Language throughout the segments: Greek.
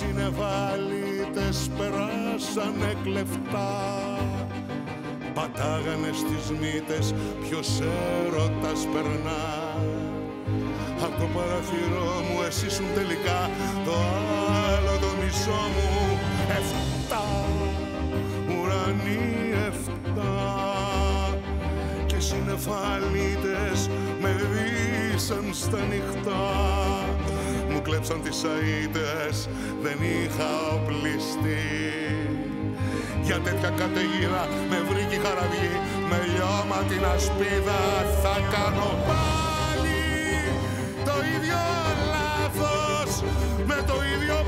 συνεβάλιτες περάσανε κλεφτά. Πατάγανε στις μύτες ποιος έρωτας περνά. Απ' το παραθυρό μου εσύ ήσουν τελικά το άλλο το μισό μου. Εφτά, ουρανοί εφτά. Και συνεφαλίτες με δύσαν στα νυχτά. μου κλέψαν τις αίτες, δεν είχα οπλιστεί. Για τέτοια καταιγίδα με βρήκε η χαραυγή με λιώμα την ασπίδα θα κάνω πάλι το ίδιο λάθος με το ίδιο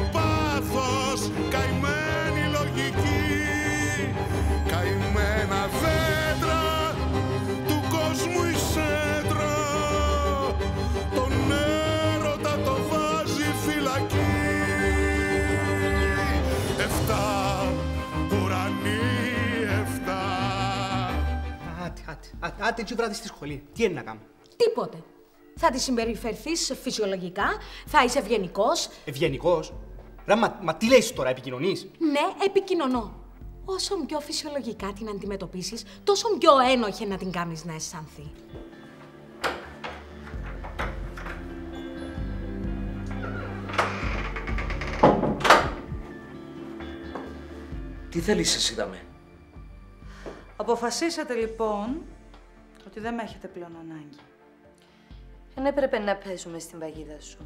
Άτε, άτε, άτε, άτε έτσι βράδυ στη σχολή. Τι είναι να κάνω; Τίποτε. Θα της συμπεριφερθείς φυσιολογικά, θα είσαι ευγενικός. Ευγενικός. Ρε, μα, μα τι λες τώρα, επικοινωνείς; Ναι, επικοινωνώ. Όσο πιο φυσιολογικά την αντιμετωπίσεις, τόσο πιο ένοχε να την κάνεις να αισθανθεί. Τι θέλεις εσύ, δαμε. Αποφασίσατε λοιπόν ότι δεν με έχετε πλέον ανάγκη. Δεν έπρεπε να παίζουμε στην παγίδα σου.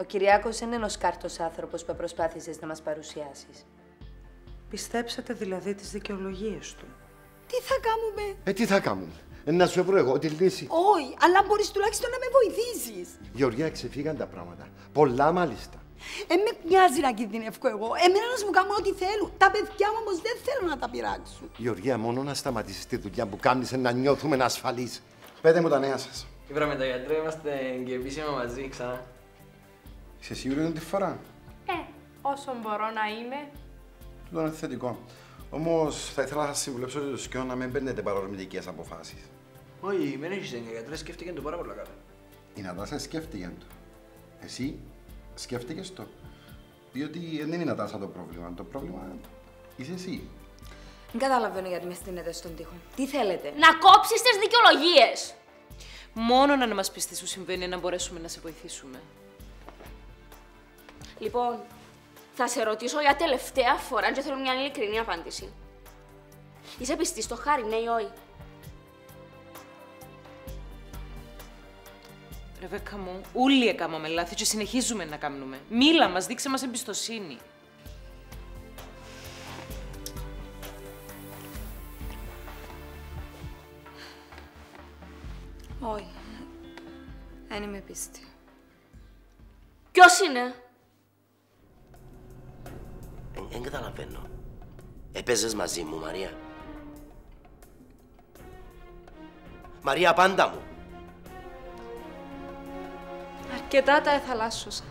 Ο Κυριάκος είναι ένας κάρτος άνθρωπος που προσπάθησες να μας παρουσιάσεις. Πιστέψατε δηλαδή τις δικαιολογίες του. Τι θα κάνουμε; Ε, τι θα κάνουμε; Ε, να σου βρω εγώ τη λύση. Όχι, αλλά μπορείς τουλάχιστον να με βοηθήσεις. Γεωργία, ξεφύγαν τα πράγματα. Πολλά μάλιστα. Ε, με νοιάζει να κινδυνεύω εγώ. Εμένα να μου κάνουν ό,τι θέλουν. Τα παιδιά μου όμως δεν θέλουν να τα πειράξουν. Γεωργία, μόνο να σταματήσεις τη δουλειά που κάνεις να νιώθουμε ασφαλείς. Πέτε μου τα νέα σας. Ήβραμε τα γιατρέ, είμαστε και επίσημα μαζί ξανά. Είσαι σίγουρη είναι τη φορά; Ε, όσο μπορώ να είμαι. Τούτο είναι θετικό. Όμως θα ήθελα να σας συμβουλέψω του σκιό να μην παίρνετε παρορμητικές αποφάσεις. Όχι, δεν έχεις έννοια, γιατρές, σκέφτηκε το πάρα πολλά καλά. Η Νατάσα σκέφτηκε το. Εσύ; Σκέφτηκες το. Διότι δεν είναι η Νατάσα το πρόβλημα. Το πρόβλημα είσαι εσύ. Δεν καταλαβαίνω γιατί με στείνετε στον τοίχο. Τι θέλετε; Να κόψεις τις δικαιολογίες! Μόνο να μας πεις τι σου συμβαίνει να μπορέσουμε να σε βοηθήσουμε. Λοιπόν, θα σε ρωτήσω για τελευταία φορά και θέλω μια ειλικρινή απάντηση. Είσαι πιστής στο χάρη, ναι ή όχι; Ρεβέκα μου, όλοι έκαναμε λάθη και συνεχίζουμε να κάνουμε. Μίλα μας, δείξε μας εμπιστοσύνη. Όχι. Δεν είμαι πίστη. Ποιος είναι; Δεν καταλαβαίνω. Έπαιζες μαζί μου, Μαρία. Μαρία, πάντα μου. Αρκετά τα εθαλάσσωσα.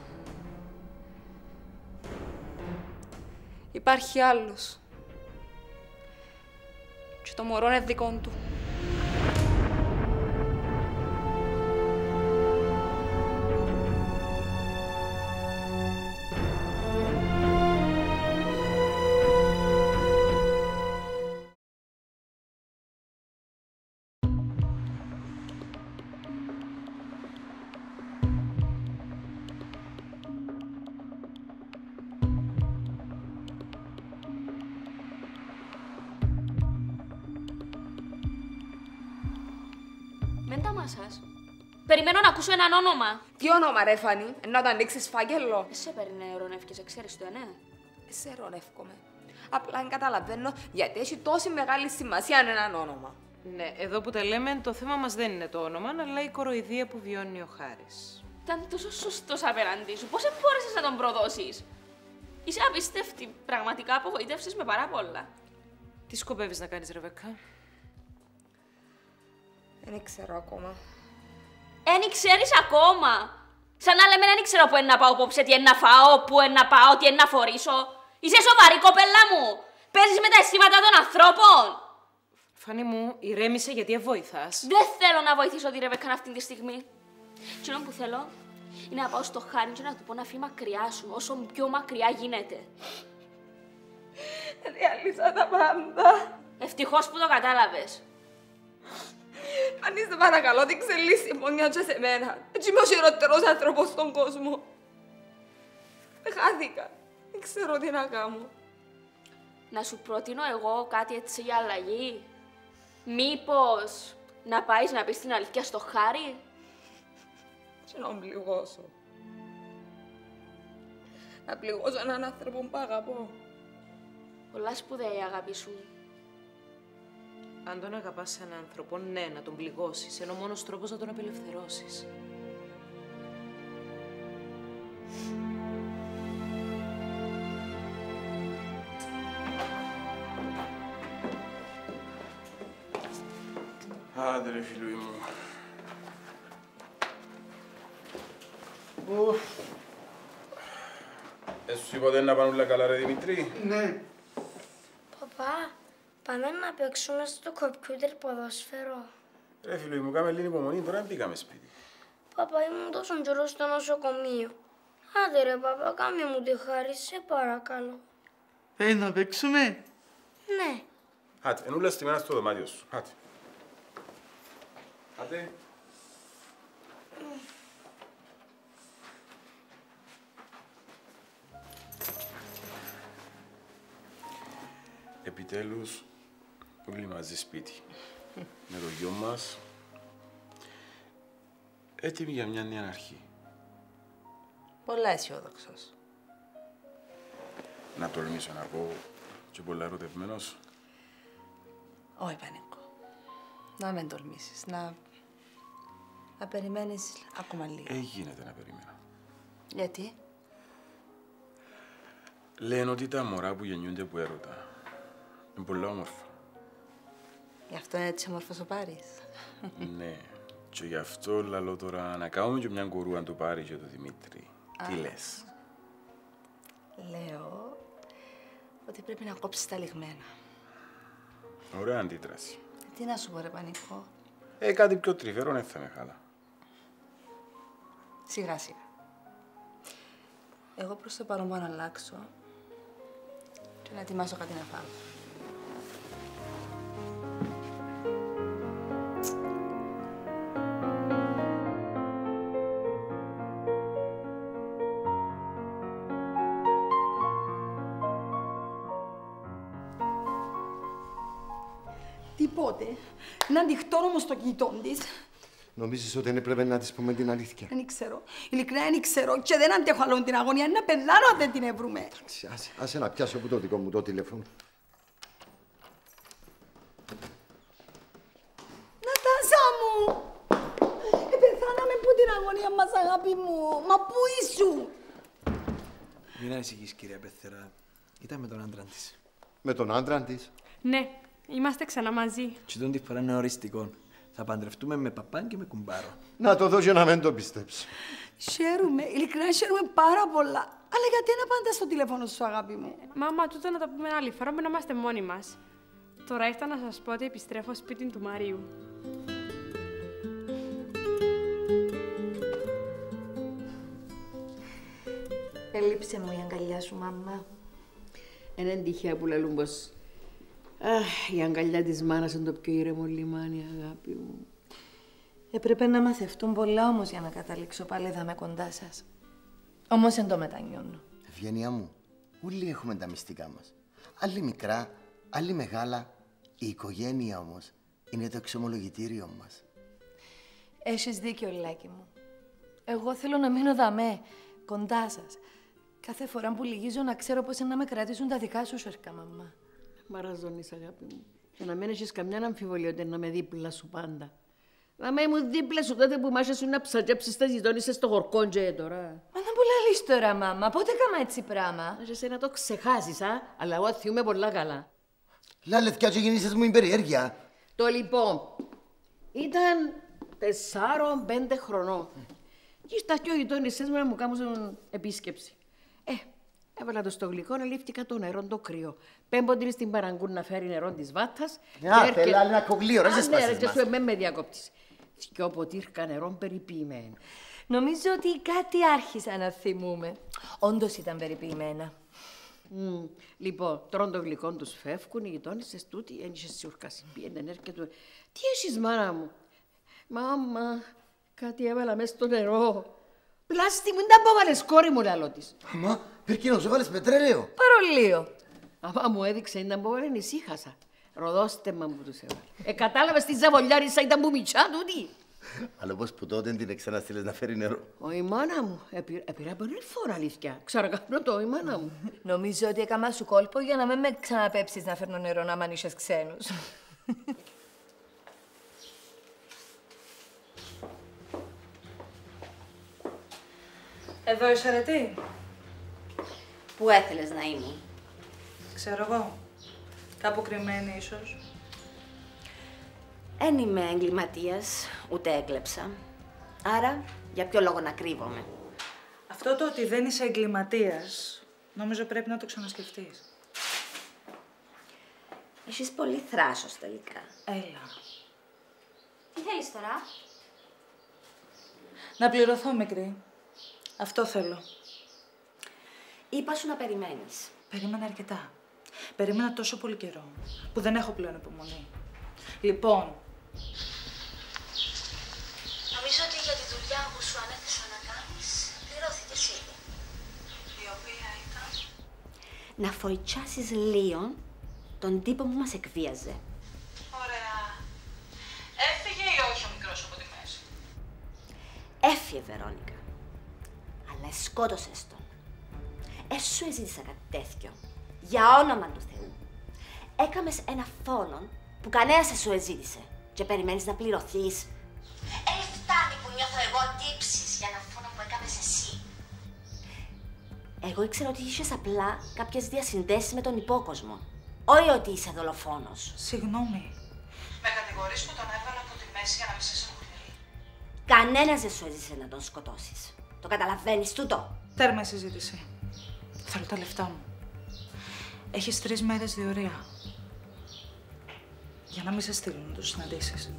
Υπάρχει άλλος. Και το μωρό είναι δικό του. Περιμένω να ακούσω έναν όνομα. Τι όνομα, ρε Φανή, να το ανοίξεις φάκελο. Ε, Σε παίρνει αερονεύκες, ξέρεις το, ε, ναι. Σε ρωνεύκομαι. Απλά δεν καταλαβαίνω γιατί έχει τόση μεγάλη σημασία ένα όνομα. Ναι, εδώ που τα λέμε, το θέμα μας δεν είναι το όνομα, αλλά η κοροϊδία που βιώνει ο Χάρης. Ήταν τόσο σωστός απέναντί σου. Πώς μπόρεσες να τον προδώσεις; Είσαι απίστευτη. Πραγματικά απογοήτευσες με πάρα πολλά. Τι σκοπεύεις να κάνεις, Ρεβέκα; Δεν ξέρω ακόμα. Εν ξέρεις ακόμα. Σαν να λέμε δεν ξέρω που είναι να πάω απόψε, τι είναι να φάω, που είναι να πάω, τι είναι να φορήσω. Είσαι σοβαρή κοπέλα μου. Παίζεις με τα αισθήματα των ανθρώπων. Φάνη μου, ηρέμησε γιατί εβοηθάς. Δεν θέλω να βοηθήσω τη Ρεβέκα αυτή τη στιγμή. Τι που θέλω; Είναι να πάω στο χάρι και να του πω να φύγει μακριά σου, όσο πιο μακριά γίνεται. Διάλυσα τα πάντα. Ευτυχώς που το κατάλαβες. Αν είσαι παρακαλώ, δεν ξελίσσει μονιά και σε μένα. Έτσι είμαι ο χειρότερος άνθρωπος στον κόσμο. Χάθηκα. Δεν ξέρω τι να κάνω. Να σου προτείνω εγώ κάτι έτσι για αλλαγή. Μήπως να πάεις να πεις την αλήθεια στο χάρι; Και να πληγώσω. Να πληγώσω έναν άνθρωπο που αγαπώ. Πολλά σπουδαία η αγάπη σου. Αν τον αγαπάς έναν άνθρωπο, ναι, να τον πληγώσεις. Είναι ο μόνος τρόπος να τον απελευθερώσεις. Άντε ρε φίλοι μου. Ε, σου είπα δεν να πάνε όλα καλά ρε Δημητρή. Ναι. Παπά, πάμε να παίξουμε στο κομπιούτερ ποδόσφαιρο. Ρε φίλοι μου, κάμε λίγη υπομονή, τώρα μπήκαμε σπίτι. Παπά, ήμουν τόσο καιρό στο νοσοκομείο. Άντε ρε παπά, κάμε μου τη χάρη, σε παρακαλώ. Ε, να παίξουμε; Ναι. Άτε, ενούλα στη μέρα στο δωμάτιο σου. Άτε. Άτε. Επιτέλους, όλοι μαζί σπίτι. Με το γιο μας, έτοιμοι για μια νέα αρχή. Πολλά αισιόδοξος. Να τολμήσω να πω και πολλά ερωτευμένος. Όχι, Πανίκο. Να μην τολμήσεις. Να... να περιμένεις ακόμα λίγο. Ε, γίνεται να περιμένω. Γιατί; Λένε ότι τα μωρά που γεννιούνται που έρωτα είναι πολλά όμορφα. Γι' αυτό είναι έτσι όμορφος ο Πάρης. ναι. Και γι' αυτό λαλώ τώρα να κάνουμε και μια κορούα του Πάρη και του Δημήτρη. Τι Α. λες; Λέω ότι πρέπει να κόψεις τα λιγμένα. Ωραία αντίδραση. Τι να σου πω, ρε Πανίκο. Ε, κάτι πιο τρυφερό δεν θα με χάλα. Σιγά σιγά. Εγώ προς το παρόν μπορώ να αλλάξω και να ετοιμάσω κάτι να φάω. Να ανοιχτό όμως το κινητό της. Νομίζεις ότι δεν έπρεπε να της πούμε την αλήθεια; Δεν ξέρω. Ειλικρινά δεν ξέρω και δεν αντέχω άλλο την αγωνία. Είναι να πεθάνω αν δεν την βρούμε. Άσε, άσε να πιάσω από το δικό μου το τηλέφωνο. Νατάσα μου! Ε, πεθάναμε που την αγωνία μας, αγάπη μου. Μα πού ήσου! Μην ανησυχείς, κυρία Πεθερά. Ήταν με τον άντρα της. Με τον άντρα της; Ναι, είμαστε ξανά μαζί. Και τον τη φορά είναι οριστικό. Θα παντρευτούμε με παπάν και με κουμπάρο. Να το δω και να μην το πιστέψω. Χαίρομαι, ειλικρινά χαίρομαι πάρα πολλά. Αλλά γιατί είναι πάντα στο τηλέφωνο σου, αγάπη μου; Μάμα, τούτο να το πούμε άλλη φορά, μπορεί να είμαστε μόνοι μας. Τώρα ήρθα να σας πω ότι επιστρέφω σπίτι του Μαρίου. Ελείψε μου η αγκαλιά σου, μαμά. Είναι τυχαία που λαλούν πως Αχ, η αγκαλιά της μάνας είναι το πιο ήρεμο λιμάνι, αγάπη μου. Έπρεπε να μαθευτούν πολλά όμως για να καταλήξω πάλι εδώ με κοντά σας. Όμως δεν το μετανιώνω. Ευγένεια μου, όλοι έχουμε τα μυστικά μας. Άλλοι μικρά, άλλοι μεγάλα. Η οικογένεια όμως είναι το εξομολογητήριο μας. Έχεις δίκιο, Λάκη μου. Εγώ θέλω να μείνω δαμέ, κοντά σας. Κάθε φορά που λυγίζω να ξέρω πώς είναι να με κρατήσουν τα δικά σου σέρκα, μαμά. Μαραζώνεις, αγάπη μου. Και να μην έχεις καμιά αμφιβολία ότι να με δίπλα σου πάντα. Να με ήμουν δίπλα σου τότε που μάχεσαι σου να ψατζέψεις τα ζητώνεις στο χορκόντζε τώρα. Μα να μου λαλείς τώρα, μάμα. Πότε έκανα έτσι πράγμα. Να σε να το ξεχάσεις, α; Αλλά εγώ θυμούμαι πολλά καλά. Λάλεθκιά και γεννήσες μου η περιέργεια. Το λοιπόν, ήταν τεσσάρων-πέντε χρονών. Και στα δυο γειτόνισσές μου να μου κάνουν επίσκεψη. Ε, έβαλα το στο γλυκό, λήφθηκα το νερό το κρύο. Πέμπω την στην παραγκούν να φέρει νερό της βάτας. Α, θέλει άλλη ένα κοκλείο, ρε, σε Α, ναι, σπάσεις ρε, και μας. σου εμέ με διακόπτεις. Δυο ποτήρκα νερό περιποιημένο. Νομίζω ότι κάτι άρχισα να θυμούμε. Όντως ήταν περιποιημένα. Μμ, Λοιπόν, τρώνε το γλυκό τους, φεύγουν οι γειτόνισε τούτοι, ένιωσε σιουρκάση. Πήγαινε έρχεται. Τι έχεις, μάνα μου; Μάμα, κάτι έβαλα μέσα στο νερό. Πλάστη μου, δεν πω βάλες κόρη μου, λαλό της. Μα, πυρκίνο, σου βάλες πετρέλαιο. Παρολίο. Άμα μου έδειξε, ήταν που βάλε, ησύχασα. Ροδώστε μα που τους έβαλε. Ε, κατάλαβες τι ζαβολιάρισα ήταν που μιτσά τούτη. Αλλά πώς που τότε την ξαναστείλες να φέρει νερό. Ο η μάνα μου, επήρα πολύ φορά αλήθεια. Ξανακαπνώ το η μάνα μου. Νομίζω ότι έκανα σου κόλπο για να μην με ξαναπέψεις να φέρνω νερό να μανίσες ξένους. Εδώ είσαι αρετή. Πού έθελες να ήμουν. Ξέρω εγώ. Κάπου κρυμμένη ίσως. Εν είμαι εγκληματίας, ούτε έκλεψα. Άρα, για ποιο λόγο να κρύβομαι; Αυτό το ότι δεν είσαι εγκληματίας, νομίζω πρέπει να το ξανασκεφτείς. Έχεις πολύ θράσος τελικά. Έλα. Τι θέλεις τώρα; Να πληρωθώ, μικρή. Αυτό θέλω. Είπα σου να περιμένεις. Περίμενα αρκετά. Περίμενα τόσο πολύ καιρό, που δεν έχω πλέον υπομονή. Λοιπόν, Νομίζω ότι για τη δουλειά που σου ανέθεσα να κάνεις, πληρώθηκες ήδη. η οποία ήταν... Να φοητσάσεις Λίον τον τύπο που μας εκβίαζε. Ωραία. Έφυγε ή όχι ο μικρός από τη μέση; Έφυγε, Βερόνικα. Αλλά σκότωσες τον. Ε, σου εζήτησα κάτι τέτοιο. Για όνομα του Θεού. Έκαμες ένα φόνο που κανένας δεν σου εζήτησε και περιμένεις να πληρωθείς. Ε, φτάνει που νιώθω εγώ τύψεις για ένα φόνο που έκαμες εσύ. Εγώ ήξερα ότι είχες απλά κάποιες διασυνδέσεις με τον υπόκοσμο. Όχι ότι είσαι δολοφόνος. Συγγνώμη. Με κατηγορείς που τον έβαλα από τη μέση για να μην σε ενοχλεί. Κανένας δεν σου έζησε να τον σκοτώσεις. Το καταλαβαίνεις τούτο. Τέρμα η συζήτηση. Θέλω τα λεφτά μου. Έχεις τρεις μέρες διορία. Για να μην σε στείλουν να τους συναντήσεις.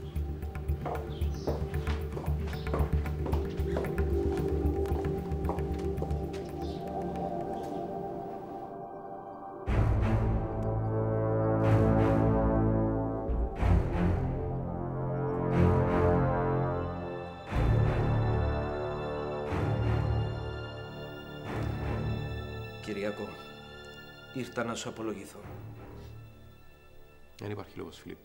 Ήρθα να σου απολογηθώ. Δεν υπάρχει λόγος, Φιλίπ.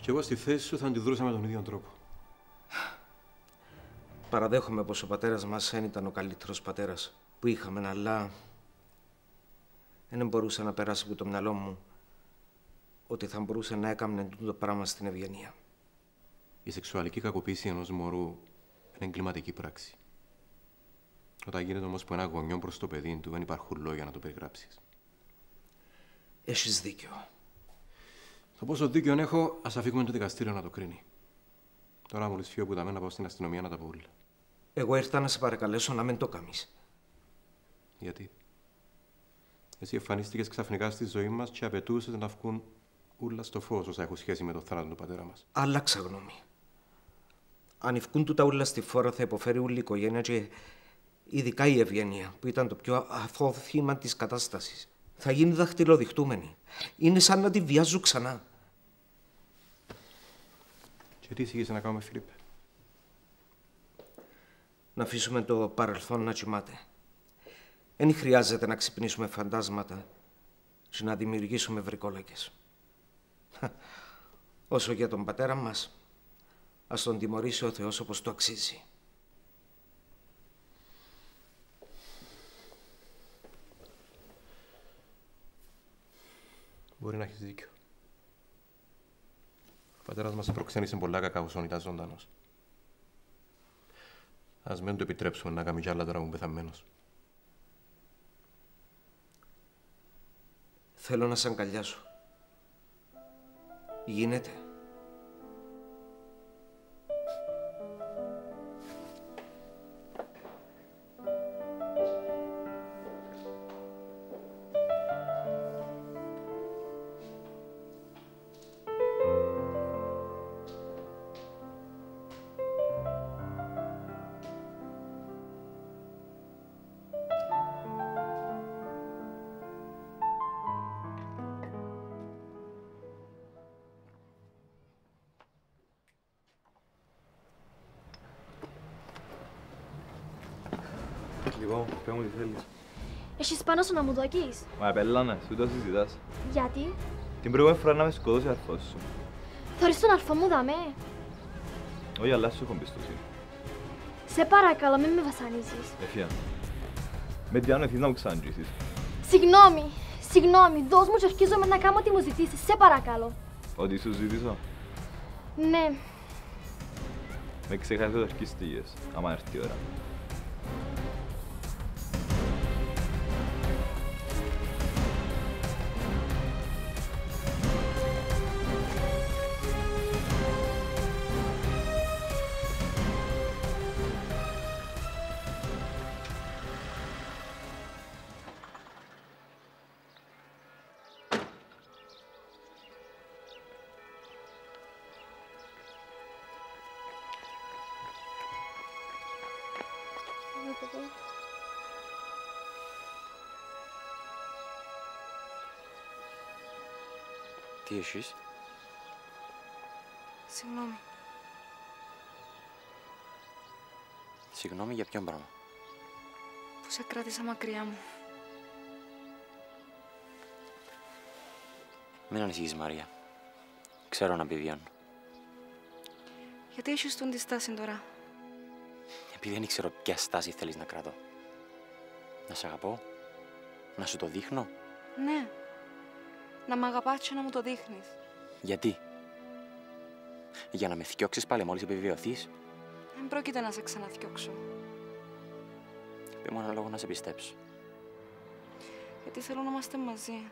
Και εγώ στη θέση σου θα αντιδρούσα με τον ίδιο τρόπο. Παραδέχομαι πως ο πατέρας μας δεν ήταν ο καλύτερος πατέρας που είχαμε, αλλά δεν μπορούσα να περάσει από το μυαλό μου ότι θα μπορούσε να έκαμνε τούτο το πράγμα στην ευγενία. Η σεξουαλική κακοποίηση ενός μωρού είναι εγκληματική πράξη. Όταν γίνεται όμως που ένα γονιό προς το παιδί του, δεν υπάρχουν λόγια να το περιγράψεις. Έχεις δίκιο. Το πόσο δίκιο έχω, ας αφήγουμε το δικαστήριο να το κρίνει. Τώρα μόλις φύγω που τα μένα πάω στην αστυνομία να τα πω όλα. Εγώ ήρθα να σε παρακαλέσω να μην το κάνεις. Γιατί; Εσύ εμφανίστηκες ξαφνικά στη ζωή μας και απαιτούσες να βγουν όλα στο φως όσα έχουν σχέση με το θάνατο του πατέρα μας. Άλλαξα γνώμη. Αν ευκούν τούτα ούλα στη φόρα θα υποφέρει όλη η οικογένεια και ειδικά η Ευγένεια, που ήταν το πιο αθώο θύμα της κατάστασης. Θα γίνει δαχτυλοδειχτούμενη. Είναι σαν να τη βιάζουν ξανά. Και τι εισήγησε να κάνουμε, Φιλίππε. Να αφήσουμε το παρελθόν να κοιμάται. Δεν χρειάζεται να ξυπνήσουμε φαντάσματα και να δημιουργήσουμε βρικόλακες. Όσο για τον πατέρα μας, ας τον τιμωρήσει ο Θεός όπως το αξίζει. Μπορεί να έχεις δίκιο. Ο πατέρας μας προξένησε πολλά κακά όσο ήταν ζωντανός. Ας μην του επιτρέψουμε να κάνει κι άλλα τώρα που είναι πεθαμένος. Θέλω να σε αγκαλιάσω. Γίνεται. Λοιπόν, πέ μου τι θέλεις. Έχεις πάνω σου να μου δοκείς. Μα πελάνε, σου το συζητάς. Γιατί; Την προηγούμενη φορά να με σκοτώσει ο αρφός σου. Θωρείς τον αρφό μου δαμέ. Όχι, αλλά σου έχω εμπιστοσύνη. Σε παρακαλώ, μην με βασανίζεις. Εφία. Με τι άλλο να μου ξαναγγίσεις. Συγγνώμη, συγγνώμη, δώσ' μου και αρχίζομαι να κάνω ό,τι μου ζητήσεις. Σε παρακαλώ. Ό,τι σου ζήτησα. Ναι, Με ξεχάσεις ότι αρκίστηκες, άμα έρθει η ώρα. Τι έχεις; Συγγνώμη. Συγγνώμη για ποιον πράγμα. Που σε κράτησα μακριά μου. Μην ανησυχείς, Μαρία. Ξέρω να επιβιώνω. Γιατί έχεις τον τη στάση τώρα. Επειδή δεν ξέρω ποια στάση θέλεις να κρατώ. Να σε αγαπώ. Να σου το δείχνω. Ναι. Να μ' αγαπάς και να μου το δείχνεις. Γιατί; Για να με θιώξεις πάλι μόλις επιβεβαιωθείς. Δεν πρόκειται να σε ξαναθιώξω. Πε μου ένα λόγο να σε πιστέψω. Γιατί θέλω να είμαστε μαζί.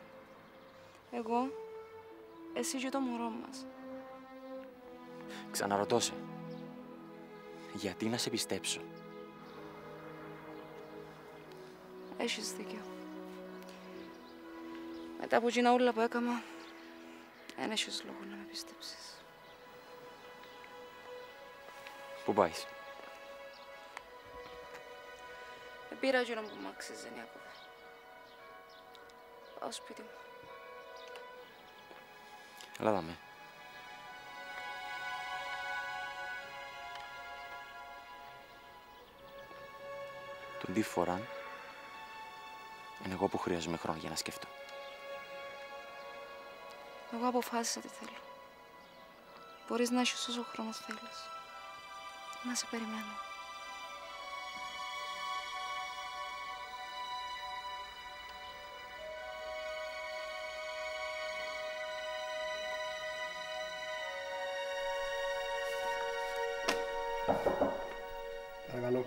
Εγώ, εσύ και το μωρό μας. Ξαναρωτώ σε. Γιατί να σε πιστέψω; Έχεις δίκιο. Μετά από εκείνα όλα που έκανα, δεν έχεις λόγο να με πιστέψεις. Πού πάεις; Δεν πήρα εκείνο που μ' άξιζε, Ιάκωβε. Πάω σπίτι μου. Έλα δάμε. Τον τι φορά είναι εγώ που χρειάζομαι χρόνο για να σκεφτώ. Εγώ αποφάσισα τι θέλω. Μπορείς να έχεις όσο χρόνος θέλεις. Να σε περιμένω. Παρακαλώ.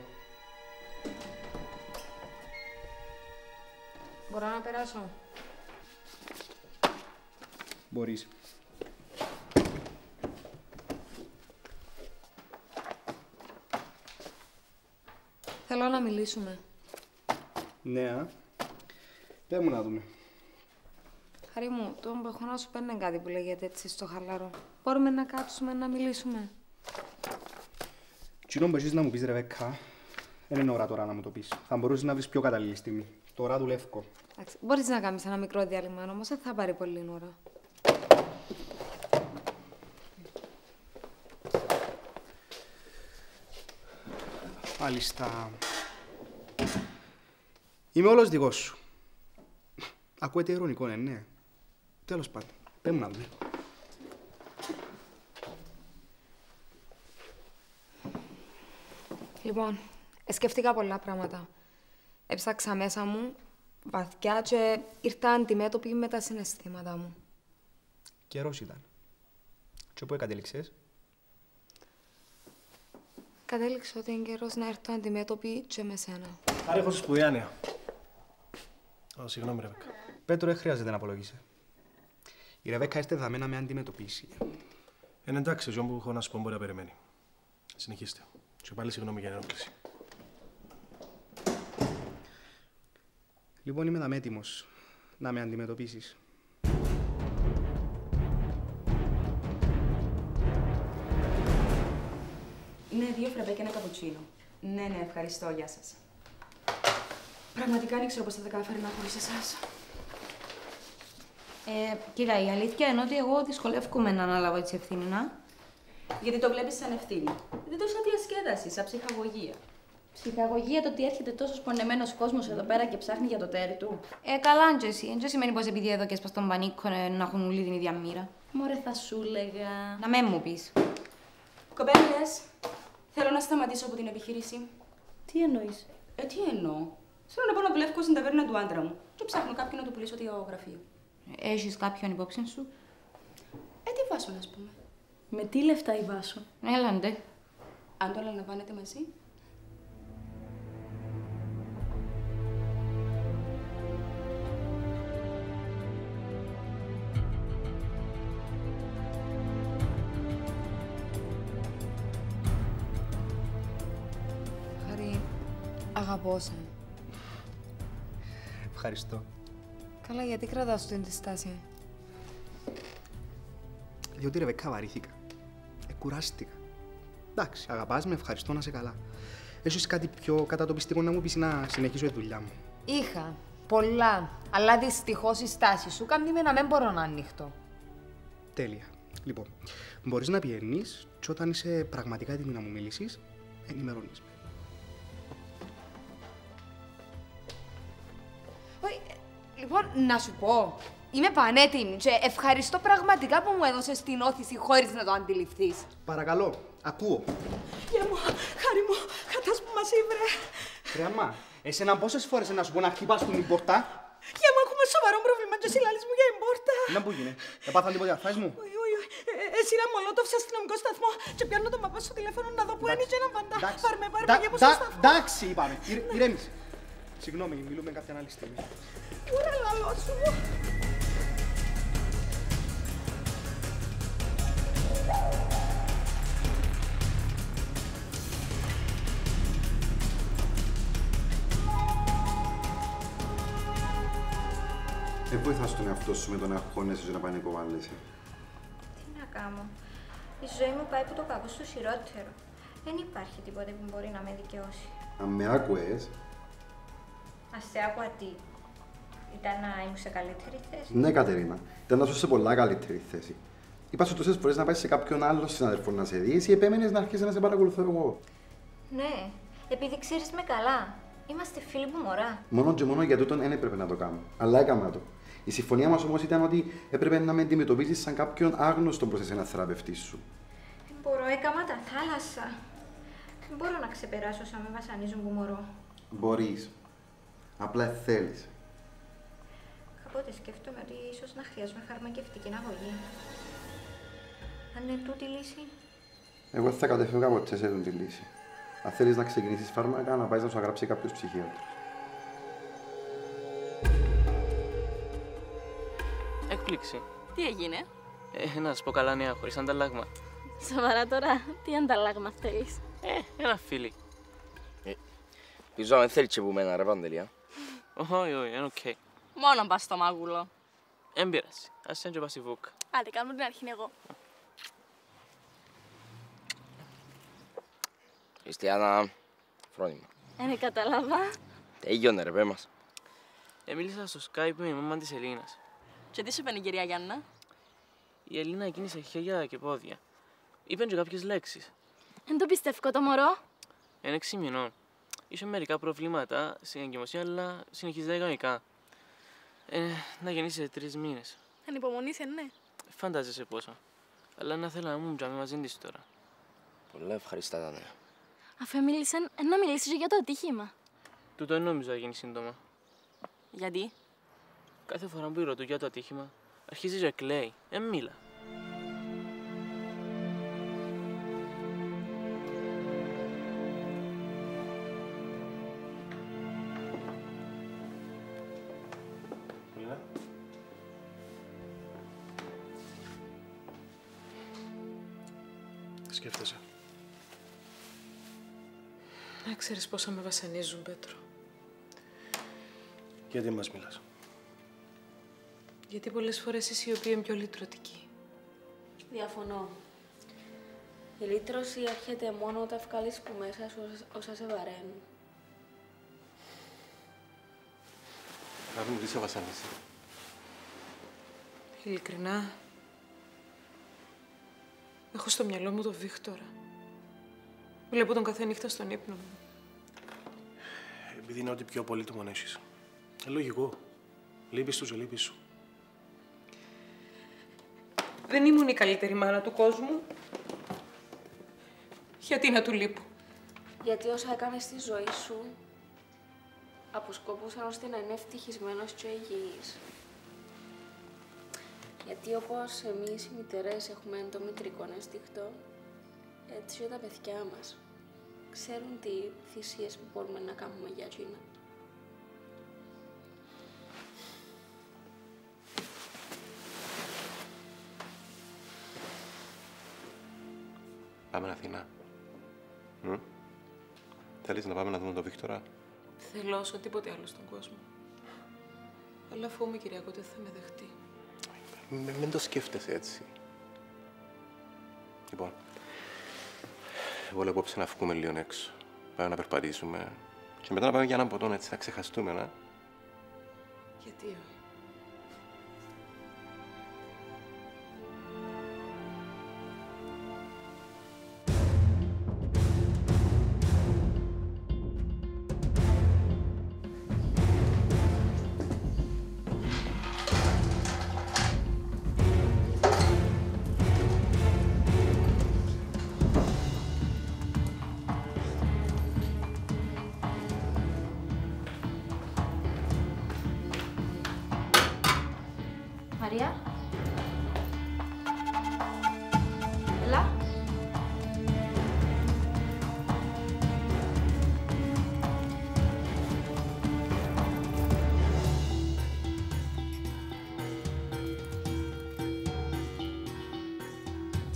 Μπορώ να περάσω; Μπορείς. Θέλω να μιλήσουμε. Ναι, α. Πες μου να δούμε. Χαρή μου, το που έχω να σου παίρνει κάτι που λέγεται έτσι στο χαλαρό. Μπορούμε να κάτσουμε να μιλήσουμε; Τι που έχεις να μου πεις, Ρεβέκα, δεν είναι ώρα τώρα να μου το πεις. Θα μπορούσες να βρεις πιο κατάλληλη στιγμή. Τώρα δουλεύω. Εντάξει, μπορείς να κάνεις ένα μικρό διάλειμμα, όμως δεν θα πάρει πολύ ώρα. Μάλιστα. Είμαι όλος δικός σου. Ακούεται ειρωνικό, ναι, ναι. Τέλος πάντων. Πες μου να δούμε. Λοιπόν, ε, σκέφτηκα πολλά πράγματα. Έψαξα μέσα μου βαθιά και ήρθα αντιμέτωπη με τα συναισθήματα μου. Καιρός ήταν. Και πού κατέληξες. Κατέληξα ότι είναι καιρός να έρθω αντιμέτωπη και με σένα. Άρα έχω σπουδαία νέα. Ω, συγγνώμη, Ρεβέκα. Πέτρο, δεν χρειάζεται να απολογήσει. Η Ρεβέκα ήρθε δαμέ να με αντιμετωπίσει. Είναι εντάξει, τζι ό,τι έχω να σου πω μπορεί να περιμένει. Συνεχίστε. Και πάλι συγγνώμη για την ενόχληση. Λοιπόν, είμαι δαμέ έτοιμος να με αντιμετωπίσεις. Ναι, δύο φραπέ και ένα καπουτσίνο. Ναι, ναι, ευχαριστώ. Γεια σας. Πραγματικά δεν ξέρω πώς θα τα καταφέρει χωρίς εσάς. Ε, κοίτα, η αλήθεια είναι ότι εγώ δυσκολεύομαι να αναλάβω έτσι ευθύνη, να. Γιατί το βλέπεις σαν ευθύνη. Δεν το σαν διασκέδαση, σαν ψυχαγωγία. Ψυχαγωγία το ότι έρχεται τόσο πονεμένο κόσμος εδώ πέρα και ψάχνει για το τέρι του. Ε, καλά, αν και εσύ. Δεν σημαίνει πως επειδή εδώ και σπας στον πανίκο ε, να έχουν όλοι την ίδια μοίρα. Μωρέ, θα σου λέγα. Να με μου πεις. Κοπέλες, θέλω να σταματήσω από την επιχείρηση. Τι εννοείς; Ε, τι εννοώ; Θέλω να πάω να δουλεύω στην ταβέρνα του άντρα μου. Και ψάχνω κάποιον να του πουλήσω το γραφείο. Έχεις κάποιον υπόψη σου; Ε, τι βάσο, να πούμε. Με τι λεφτά η βάσο. Έλα, ντε. Αν το αναλαμβάνετε μαζί. Αγαπώ σε. Ευχαριστώ. Καλά, γιατί κρατάς του τη στάση. Διότι Ρεβεκά βαρύθηκα. Ε, κουράστηκα. Εντάξει, αγαπάς με, ευχαριστώ να σε καλά. Έχεις κάτι πιο κατατοπιστικό να μου πεις να συνεχίσω τη δουλειά μου; Είχα. Πολλά. Αλλά δυστυχώς η στάση σου κάνει με να μην μπορώ να ανοιχτώ. Τέλεια. Λοιπόν, μπορείς να πιένεις και όταν είσαι πραγματικά έτοιμη να μου μιλήσεις, ενημερώνεις με. Λοιπόν, να σου πω. Είμαι πανέτοιμη και ευχαριστώ πραγματικά που μου έδωσες την όθηση χωρίς να το αντιληφθείς. Παρακαλώ, ακούω. Γεια μου, χάρη μου, κατάς που μας ήβρε. Κρέαμα, εσένα πόσες φορές να σου πω να χτυπάς την πόρτα; Γεια μου, έχουμε σοβαρό πρόβλημα και εσύ λάλης μου για την πόρτα. Να που γίνει, έπαθαν τίποτα, φάεις μου; Όχι, όχι, όχι. Ε, Εσύ να μολότοφ σε αστυνομικό σταθμό και πιάνω τον παπά στο τηλέφωνο να δω που είναι και ένα παντά. Πάρ' με, πάρ' με, Τα- για μου στο τα- σταθμό. Εντάξει, είπαμε. Ηρε- Ηρέμησε. Συγγνώμη, μιλούμε κάποια άλλη στιγμή. Ούρα λαλός σου; Δεν βοηθάς τον εαυτό σου με το να αγχώνεσαι και να πανικοβάλλεσαι. Τι να κάνω. Η ζωή μου πάει από το κακό στο χειρότερο. Δεν υπάρχει τίποτε που μπορεί να με δικαιώσει. Αν με άκουες, Α σε άκουα τι; Ήταν να ήμουν σε καλύτερη θέση. ναι Κατερίνα, ήταν να σου σε πολλά καλύτερη θέση. Είπα σου τόσες φορές να πάεις σε κάποιον άλλο συναδελφό να σε δεις ή επέμενες να αρχίσεις να σε παρακολουθώ εγώ. Ναι, επειδή ξέρεις με καλά. Είμαστε φίλοι μου μωρά. Μόνο και μόνο για τούτον δεν έπρεπε να το κάνω. Αλλά έκανα το. Η συμφωνία μας όμως ήταν ότι έπρεπε να με αντιμετωπίζεις σαν κάποιον άγνωστο προς εσένα θεραπευτή σου. Δεν μπορώ, έκαμα τα θάλασσα. Δεν μπορώ να ξεπεράσω όσα με βασανίζουν που μωρώ. Μπορείς. Απλά θέλεις. Κάποτε σκέφτομαι ότι ίσως να χρειάζομαι φαρμακευτική αγωγή. Αν είναι τούτη η λύση, Εγώ δεν θα κατεφεύγα ποτέ σε αυτή τη λύση. Αν θέλεις να ξεκινήσεις φάρμακα, να πάεις να σου γράψει κάποιος ψυχίατρος. Έκπληξη. Τι έγινε, Ε, να σας πω καλά νέα, χωρίς ανταλλάγμα. Σοβαρά τώρα, τι ανταλλάγμα θέλεις; Ε, ένα φιλί. Ελπίζω να μην θέλεις και που μένα, ρε Παντελία. Όχι, όχι, είναι οκ. Μόνο πας στο μάγουλο. Εν πειράζει. Ας είναι και πας στη βούκα. Άντε, κάνουμε την αρχή εγώ. Χριστιάνα, φρόνιμα. Ε, κατάλαβα. Τέλειωνε ρε, πέ μας. Ε, μίλησα στο Skype με η μάμα της Ελίνας. Και τι σου είπε η κυρία Γιάννα; Η Ελίνα κίνησε χέρια και πόδια. Είπε και κάποιες λέξεις. Δεν το πιστεύω το μωρό. Είναι έξι μηνών. Είχε μερικά προβλήματα στην εγκυμοσία, αλλά συνεχίζεται κανονικά. Ε, να γεννήσει σε τρεις μήνες. Ανυπομονήσε, ναι. Φαντάζεσαι πόσο. Αλλά να θέλω να ήμουν τζαμί μαζί της τώρα. Πολλά ευχαριστά τα νέα. Αφού μίλησαν, ε, να μιλήσεις για το ατύχημα. Τούτο δεν νόμιζα να γίνει σύντομα. Γιατί; Κάθε φορά που ρωτώ για το ατύχημα, αρχίζει και κλαίει. Ε, μίλα. Ξέρεις πόσα με βασανίζουν, Πέτρο. Γιατί μας μιλάς; Γιατί πολλές φορές η σιωπή είναι πιο λυτρωτική. Διαφωνώ. Η λύτρωση έρχεται μόνο όταν βγάλεις που μέσα σου όσα- όσα σε βαραίνουν. Να μου τι σε βασανίσει. Ειλικρινά, έχω στο μυαλό μου τον Βίκτορα. Βλέπω τον κάθε νύχτα στον ύπνο μου. Παιδί είναι ό,τι πιο πολύτιμο έχεις. Ε, λογικό. Λείπεις τους και λείπεις σου. Δεν ήμουν η καλύτερη μάνα του κόσμου. Γιατί να του λείπω; Γιατί όσα έκανες στη ζωή σου αποσκοπούσαν ώστε να είναι ευτυχισμένος και υγιής. Γιατί όπως εμείς οι μητερές έχουμε το μητρικό αισθηκτό, έτσι και τα παιδιά μας ξέρουν τι θυσίες που μπορούμε να κάνουμε για εκείνα. Πάμε Αθηνά. Μ; Θέλεις να πάμε να δούμε τον Βίκτορα; Θέλω όσο τίποτε άλλο στον κόσμο. Αλλά φοβούμαι, Κυριακό, ότι δεν θα με δεχτεί. Μην, μην το σκέφτεσαι έτσι. Λοιπόν, εγώ λέω απόψε να βγούμε λίγο έξω. Πάμε να περπατήσουμε. Και μετά να πάμε για έναν ποτό έτσι, να ξεχαστούμε, να. Γιατί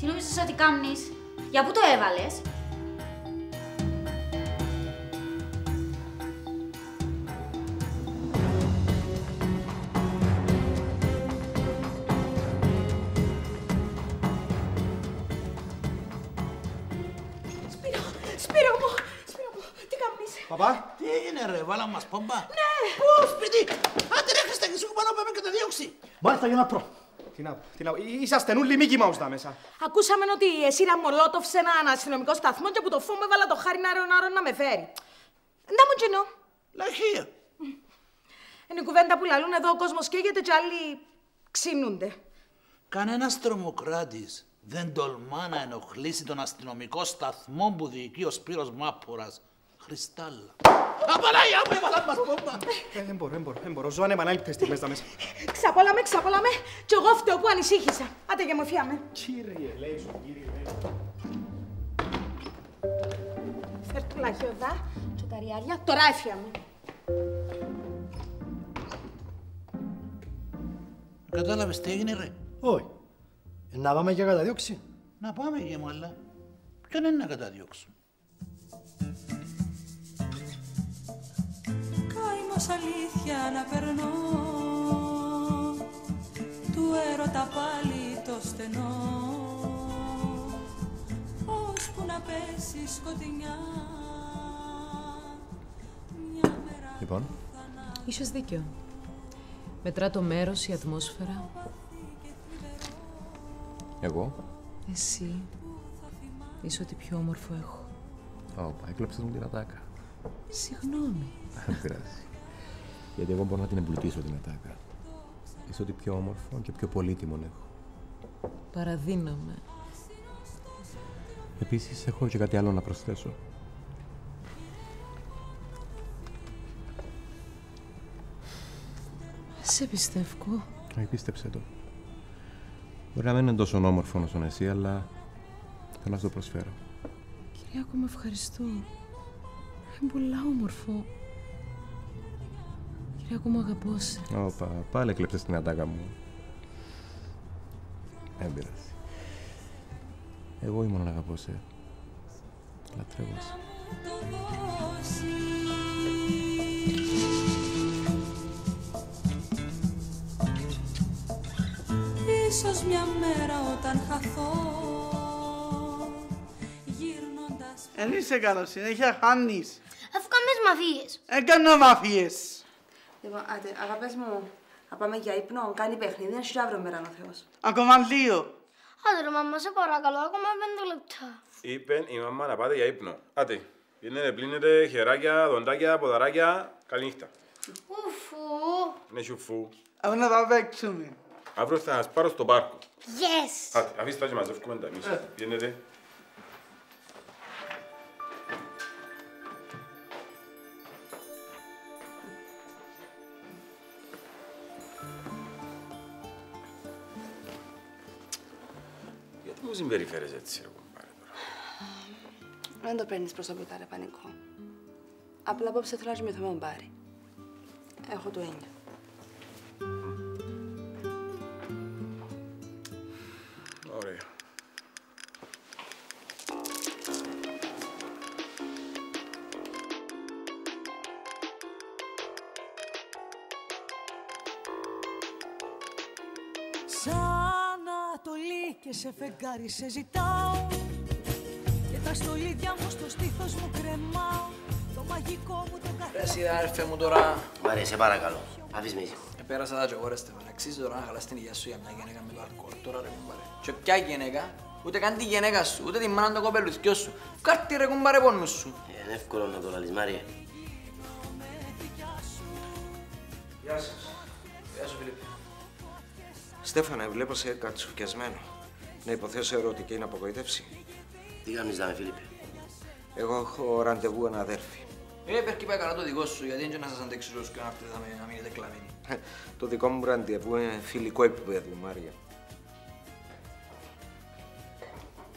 Τι νομίζεις ότι κάνεις, για πού το έβαλες; Σπύρο, Σπύρο μου, Σπύρο μου, τι κάνεις. Παπά; Τι έγινε ρε, βάλα μας πόμπα. Ναι. Πού, σπίτι. Άντε ρε, Χριστέ, και σου πάνω πάμε και τα διώξει. Μάλιστα για να πρω. Τι να πω, τι να πω. Εί- Είσαστε όλοι Μίκη Mouse τα μέσα. Ακούσαμε ότι εσύ ήταν μολότοφ σε έναν αστυνομικό σταθμό και που το φούμε έβαλα το χάρι να ρεωνάρω να με φέρει. Να μου κοινό. Λαχεία. Είναι η κουβέντα που λαλούν εδώ ο κόσμος καίγεται και άλλοι ξύνονται. Κανένας τρομοκράτης δεν τολμά να ενοχλήσει τον αστυνομικό σταθμό που διοικεί ο Σπύρος Μάπορας. Χριστάλλα. Απαλάγια μου, έβαλα μας πόμπα. Ε, Δεν μπορώ, δεν μπορώ, δεν μπορώ. Ζω ανεπανάληπτες στιγμές τα μέσα. Ξαπόλαμε, ξαπόλαμε. Κι εγώ φταίω που ανησύχησα. Άντε για μοφιά με. Κύριε, λέει σου, κύριε, λέει. Φέρ του λαχιωδά και τα ριάλια. Τώρα έφυγα μου. Κατάλαβες τι έγινε ρε; Όχι. Ε, Να πάμε για καταδίωξη. Να πάμε για μου, αλλά ποιον είναι να καταδιώξουν. Καημός αλήθεια να περνώ του έρωτα πάλι το στενό ώσπου να πέσει σκοτεινιά Λοιπόν, Είχες δίκιο. Μετρά το μέρος, η ατμόσφαιρα. εγώ. Εσύ είσαι ό,τι πιο όμορφο έχω. Ωπα, έκλεψες μου την ατάκα. Συγγνώμη. Δεν πειράζει. Γιατί εγώ μπορώ να την εμπλουτίσω την ατάκα. Είσαι ότι πιο όμορφο και πιο πολύτιμο έχω. Παραδίνομαι. Επίσης, έχω και κάτι άλλο να προσθέσω. Σε πιστεύω. Όχι, πίστεψε το. Μπορεί να μην είναι τόσο όμορφο όσο εσύ, αλλά θέλω να σου το προσφέρω. Κυριάκο, με ευχαριστώ. Είναι πολλά όμορφο. Κυριάκο, μου αγαπώ σε. Όπα, πάλι έκλεψες την ατάκα μου. Δεν πειράζει. Εγώ ήμουν να αγαπώ σε. Λατρεύω σε. Ίσως μια μέρα όταν χαθώ γύρνοντας Εν είσαι καλός, συνέχεια χάνεις. Αφού κάνεις μαφίες. Έκανα μαφίες. Λοιπόν, άντε, αγάπες μου, να πάμε για ύπνο, κάνει παιχνίδι, να σου αύριο μέρα ο Θεός. Ακόμα λίγο. Άντε ρε μαμά, σε παρακαλώ, ακόμα πέντε λεπτά. Είπε η μαμά να πάτε για ύπνο. Άντε. Πίνετε, πλύνετε, χεράκια, δοντάκια, ποδαράκια. Καληνύχτα. Ουφου. Ναι, σουφού. Αφού να τα παίξουμε. Αύριο θα σας πάρω στο πάρκο. Yes. Άτε, αφήστε τα και μαζεύουμε τα εμείς. Πίνετε. Συμπεριφέρεσαι έτσι, ρε κουμπάρε τώρα. Δεν το παίρνεις προσωπικά, ρε πανικό. Απλά απόψε θέλω να κοιμηθώ με τον Πάρη. Έχω το έννοια. Φεγγάρι σε ζητάω Και τα στολίδια μου στο στήθος μου κρεμάω Το μαγικό μου το Ρε καθένα εσύ αδερφέ μου τώρα, Μαρία, σε παρακαλώ. Αφήσ' με ήσυχο. επέρασα τα και εγώ ρε Στέφαν. Αξίζει τώρα να χαλάς την υγεία σου για μια γυναίκα με το αλκοόλ. Τώρα ρε κουμπάρε. Και ποια γυναίκα, ούτε καν τη γυναίκα σου, ούτε τη μάνα του κοπελουθκιό σου. Φκάρτη ρε κουμπάρε πόνους σου. Είναι εύκολο να το λαλείς, Μαρία. Γεια σας. Γεια σου Φιλίππ. Στέφανε, βλέπω σε κατσουφιασμένο. Να υποθέσω ερωτική είναι απογοήτευση. Τι κάνεις δάμε, Φίλιππε. Εγώ έχω ραντεβού ένα αδέρφι. Ε, περκεί πάει καλά το δικό σου, γιατί δεν να σας αντέξεις όλους και να έρθετε να μην- να μείνετε κλαμμένοι. Ε, Το δικό μου ραντεβού είναι φιλικό επίπεδο, Μάρια.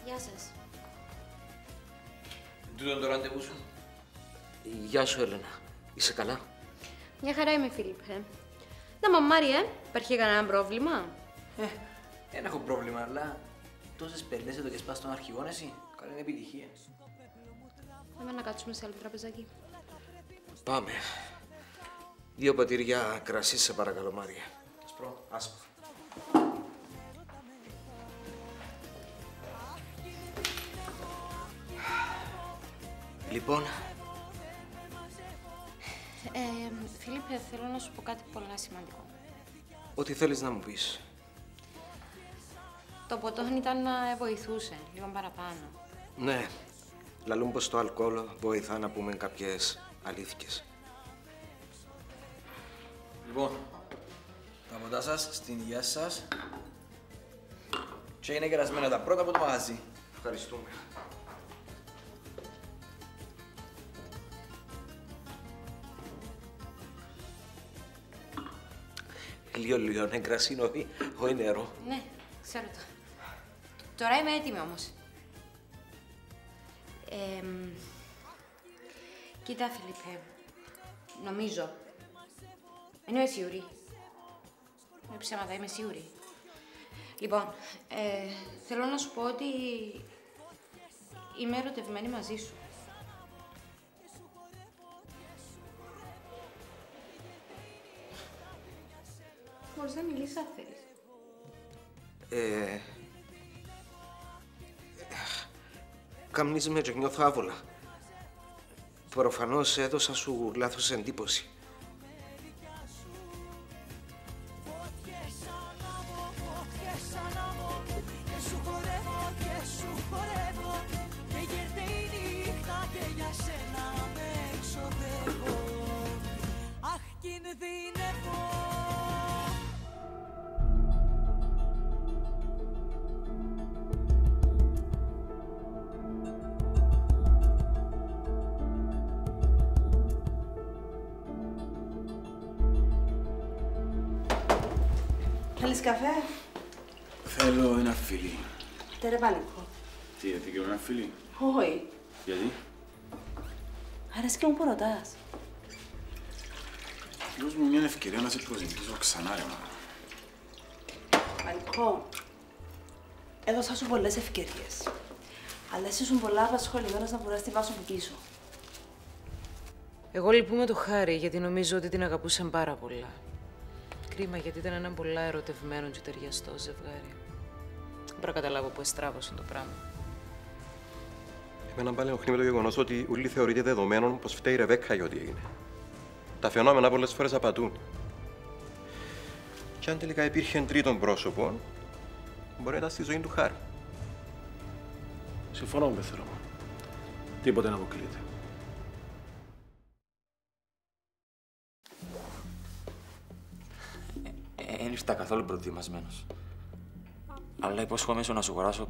Γεια σας. Τούτο είναι το ραντεβού σου. Γεια σου, Έλενα. Είσαι καλά; Μια χαρά είμαι, Φίλιππε. Να μαμάρι, ε. Υπάρχει κανένα πρόβλημα; Ε, δεν έχω πρόβλημα, αλλά τόσες πελές εδώ και σπάς τον αρχηγό εσύ; Καλή επιτυχία. Πάμε να κάτσουμε σε άλλο τραπεζάκι. Πάμε. Δύο ποτήρια κρασί, σε παρακαλώ, Μάρια. Ασπρό. Άσπρο. Λοιπόν, Ε, Φίλιππε, θέλω να σου πω κάτι πολύ σημαντικό. ό,τι θέλεις να μου πεις. Το ποτό ήταν να βοηθούσε, λίγο παραπάνω. Ναι, λαλούν πως το αλκοόλ βοηθά να πούμε κάποιες αλήθειες. Λοιπόν, τα ποτά σας στην υγεία σας. Και είναι κερασμένα τα πρώτα από το μαγαζί. Ευχαριστούμε. Λίγο λίγο ναι, κρασί, όχι, όχι νερό. Ναι, ξέρω το. Τώρα είμαι έτοιμη όμως. Ε, μ, κοίτα, Φιλιππέ. Νομίζω. Δεν είμαι σίγουρη. Με ψέματα, είμαι σίγουρη. Λοιπόν, ε, θέλω να σου πω ότι είμαι ερωτευμένη μαζί σου. Μπορείς να μιλήσεις αν θέλεις. Ε, Καμνίζει με και νιώθω άβολα. Προφανώς έδωσα σου λάθος εντύπωση. Σου πολλές ευκαιρίες. Αλλά εσύ ήσουν πολλά απασχολημένος να βουράς τη βάσο από πίσω. Εγώ λυπούμαι το χάρη γιατί νομίζω ότι την αγαπούσαν πάρα πολλά. Κρίμα γιατί ήταν ένα πολλά ερωτευμένο και ταιριαστό ζευγάρι. Δεν μπορώ να καταλάβω που εστράβωσαν το πράγμα. Εμένα πάλι ενοχλεί με το γεγονός ότι ούλοι θεωρείται δεδομένο πως φταίει η Ρεβέκα για ό,τι έγινε. Τα φαινόμενα πολλές φορές απατούν. Και αν τελικά υπήρχε τρίτον πρόσωπο, μπορεί να ήταν στη ζωή του χάρη. Συμφωνώ με πεθερό. Τίποτε να αποκλείεται. Ε, ε καθόλου προετοιμασμένος. Αλλά υπόσχομαι να σου αγοράσω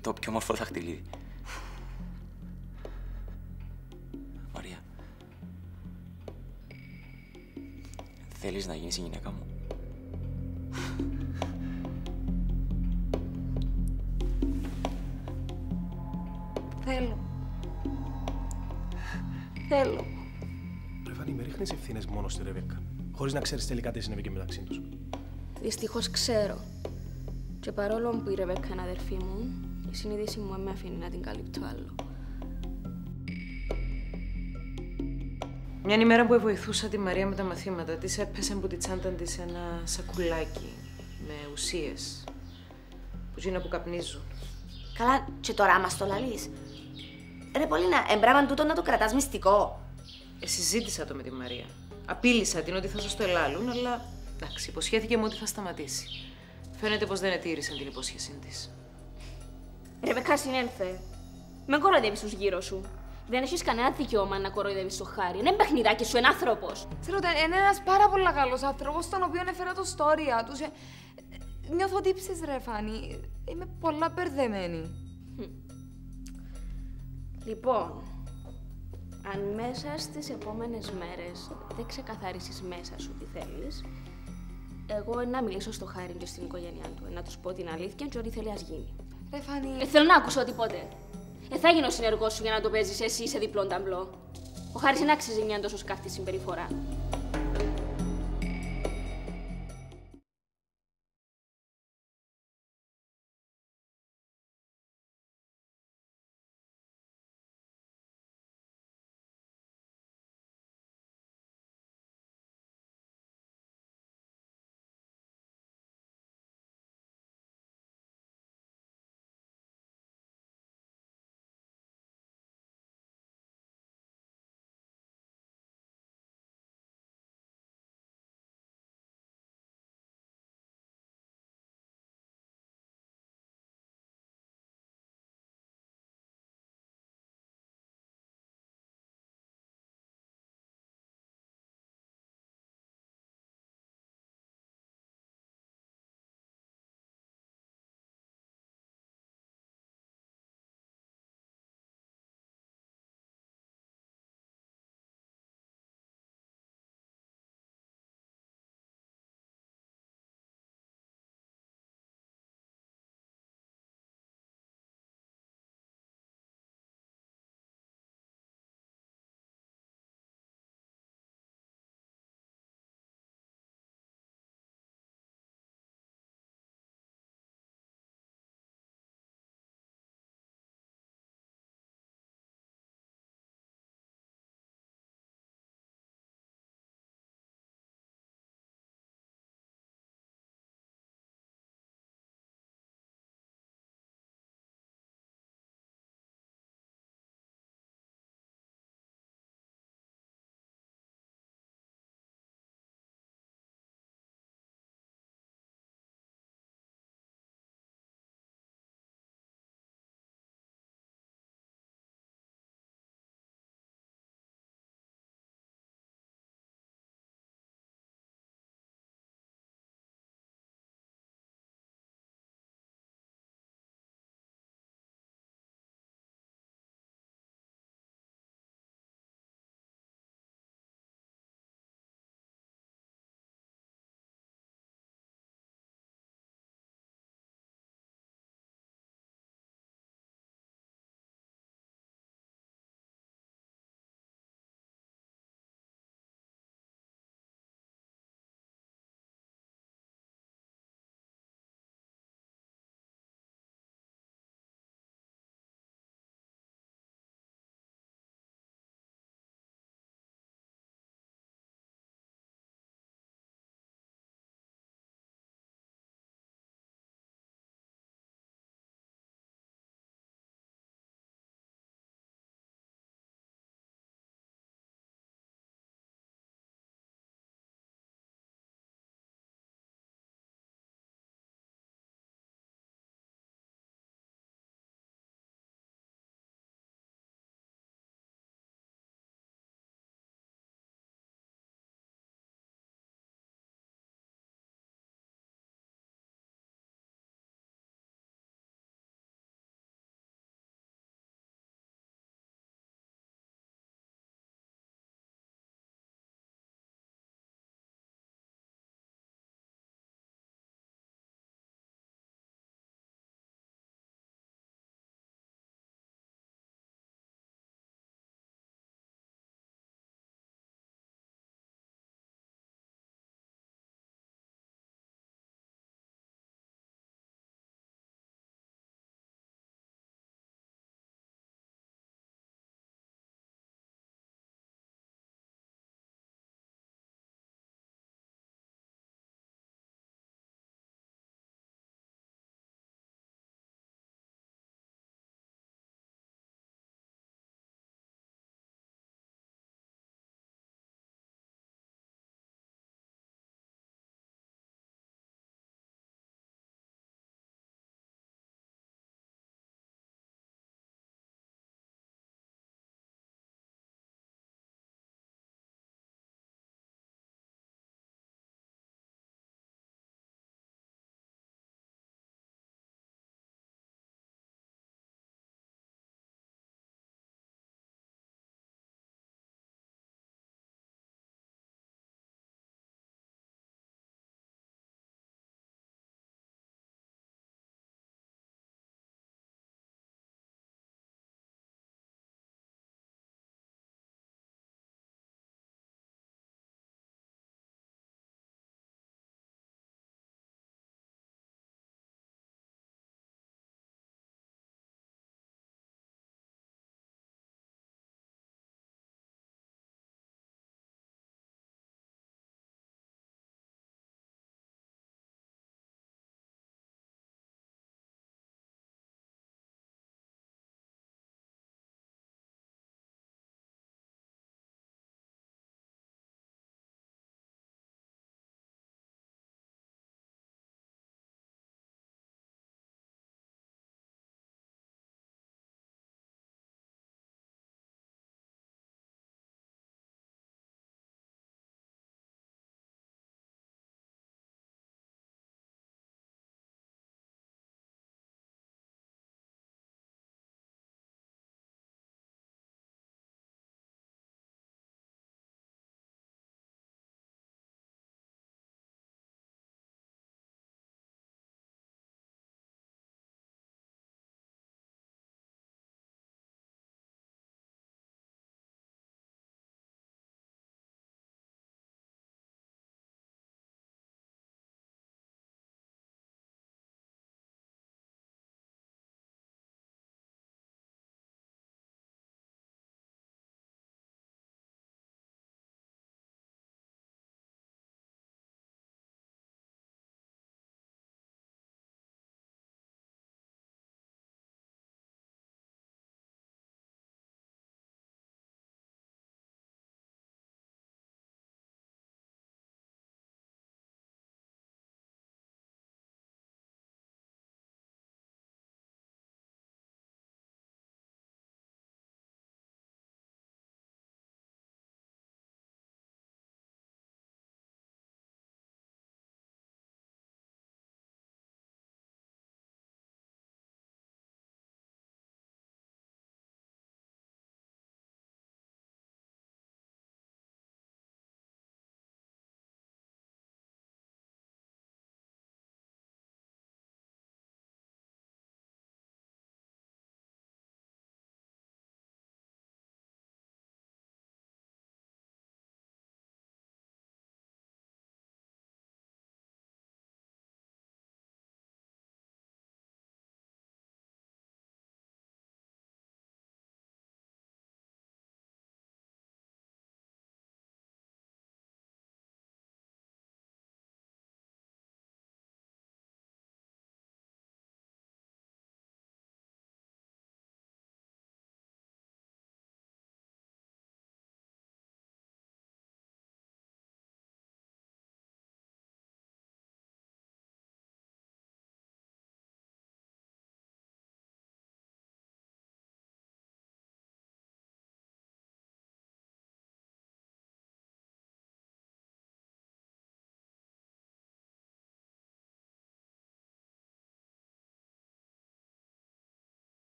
το πιο μορφό δαχτυλίδι. Μαρία. Θέλεις να γίνεις η γυναίκα μου; Θέλω. Θέλω. Ρε Φανή, με ρίχνεις ευθύνες μόνο στη Ρεβέκα. Χωρίς να ξέρεις τελικά τι συνέβη και μεταξύ τους. Δυστυχώς ξέρω. Και παρόλο που η Ρεβέκα είναι αδερφή μου, η συνείδηση μου με αφήνει να την καλύπτω άλλο. Μια ημέρα που βοηθούσα τη Μαρία με τα μαθήματα της, έπεσε από τη τσάντα της ένα σακουλάκι με ουσίες. Που είναι που καπνίζουν. Καλά, και τώρα άμα το λαλείς. Ρε Πολύνα, εμπράβαν τούτο να το κρατάς μυστικό. Ε, συζήτησα το με τη Μαρία. Απείλησα την ότι θα σας το ελάλουν, αλλά εντάξει, υποσχέθηκε μου ότι θα σταματήσει. Φαίνεται πως δεν ετήρησαν την υπόσχεσή της. Ρεβεκά, συνέλθε. Με κοροϊδεύεις τους γύρω σου. Δεν έχεις κανένα δικαίωμα να κοροϊδεύεις το χάρι. Είναι παιχνιδάκι σου, είναι άνθρωπος. Ξέρω ότι είναι ένας πάρα πολύ καλός άνθρωπος, τον οποίο έφερα το story τους. Ε, ε, νιώθω τύψεις, ρε Φάνη. Είμαι πολλά μπερδεμένη. Λοιπόν, αν μέσα στις επόμενες μέρες δεν ξεκαθάρισεις μέσα σου τι θέλεις, εγώ να μιλήσω στο Χάρη και στην οικογένειά του, να τους πω την αλήθεια και ό,τι θέλει ας γίνει. Ρε Φάνη... Ε, θέλω να ακούσω τίποτε. Ε, θα γίνω συνεργός σου για να το παίζεις εσύ σε διπλό ταμπλό. Ο Χάρης δεν αξίζει μια τόσο σκάφτη συμπεριφορά.